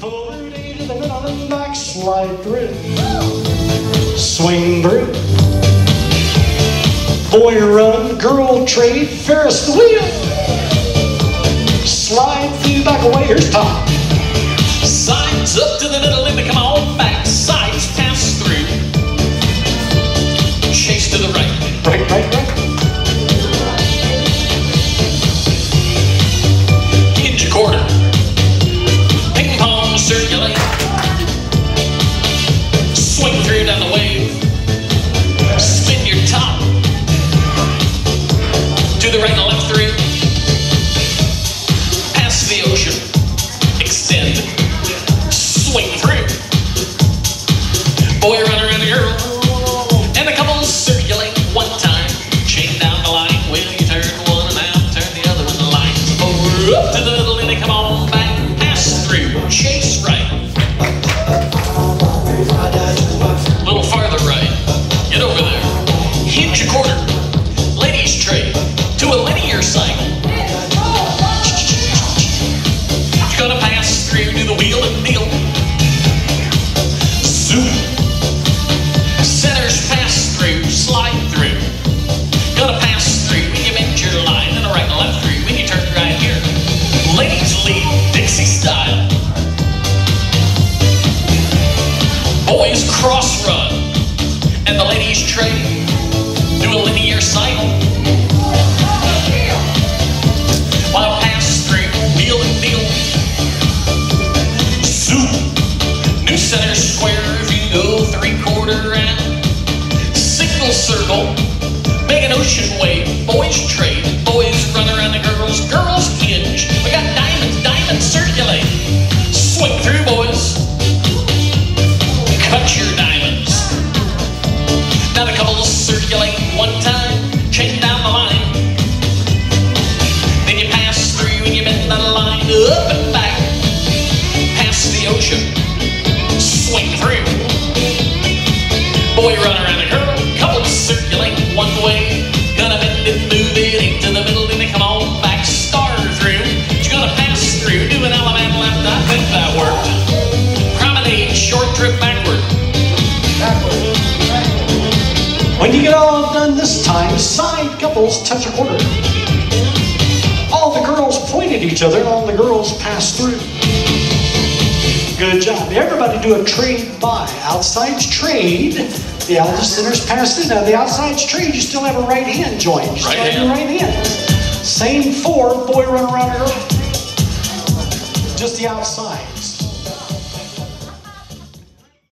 Forward to the through. Swing through. Boy run, girl trade, Ferris wheel. Slide through back away, here's Tom. The right and left through. Pass the ocean. Extend. Swing through. Boy runner and a girl. And the couple circulate one time. Chain down the line. Will you turn one and out? Turn the other one. Lines forward up to the middle and they come on back. Pass through. Chase right. Cross run and the ladies trade. Do a linear cycle. While pass through, wheel and deal. Zoom. New center square if you go three quarter round. Single circle. Make an ocean wave. Boys trade. Circulate one time. Chain down the line. Then you pass through and you bend the line up and back. Pass the ocean. Swing through. Boy run around When you get all done this time, side couples touch a quarter. All the girls point at each other and all the girls pass through. Good job. Everybody do a trade by. Outsides trade. The outer centers passed in. Now the outsides trade, you still have a right hand joint. You still Right have your right hand. Same four, boy run around girl. Just the outsides.